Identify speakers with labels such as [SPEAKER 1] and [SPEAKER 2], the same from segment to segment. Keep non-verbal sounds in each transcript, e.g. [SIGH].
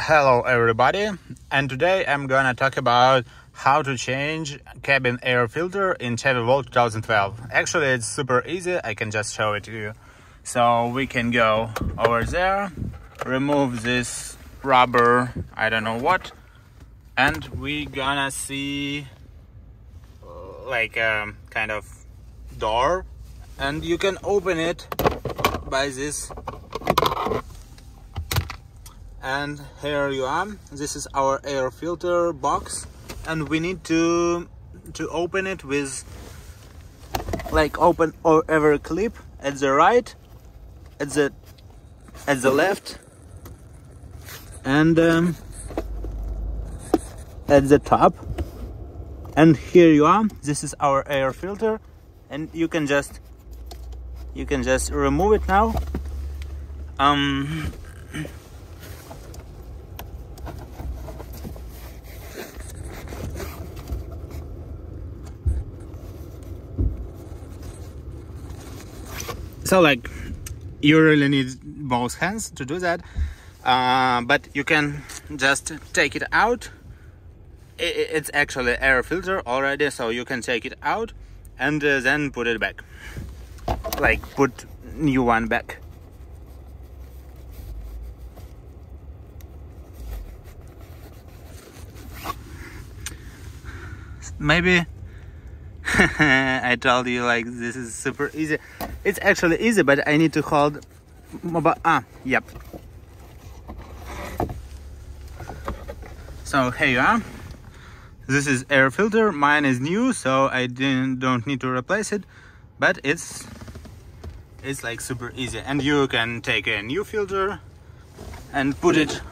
[SPEAKER 1] Hello everybody and today I'm gonna talk about how to change cabin air filter in Chevy Volt 2012. Actually it's super easy, I can just show it to you. So we can go over there, remove this rubber, I don't know what, and we gonna see like a kind of door and you can open it by this and here you are. This is our air filter box. And we need to to open it with like open or ever clip at the right at the at the left. And um, at the top. And here you are. This is our air filter. And you can just you can just remove it now. Um so like you really need both hands to do that. Uh, but you can just take it out. It's actually air filter already so you can take it out and uh, then put it back. Like put new one back. Maybe [LAUGHS] I told you like this is super easy. It's actually easy but I need to hold mobile ah yep. So here you are this is air filter. Mine is new so I didn't don't need to replace it but it's it's like super easy. And you can take a new filter and put it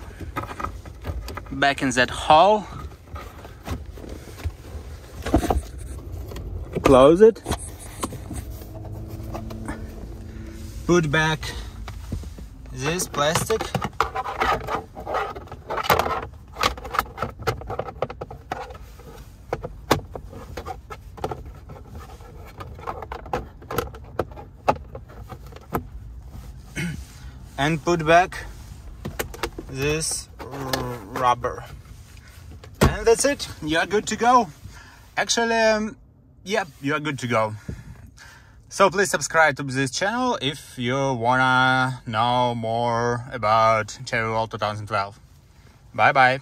[SPEAKER 1] back in that hole close it. Put back this plastic. And put back this rubber. And that's it. You're good to go. Actually um, yeah, you're good to go. So please subscribe to this channel if you wanna know more about Chevy Volt 2012. Bye bye.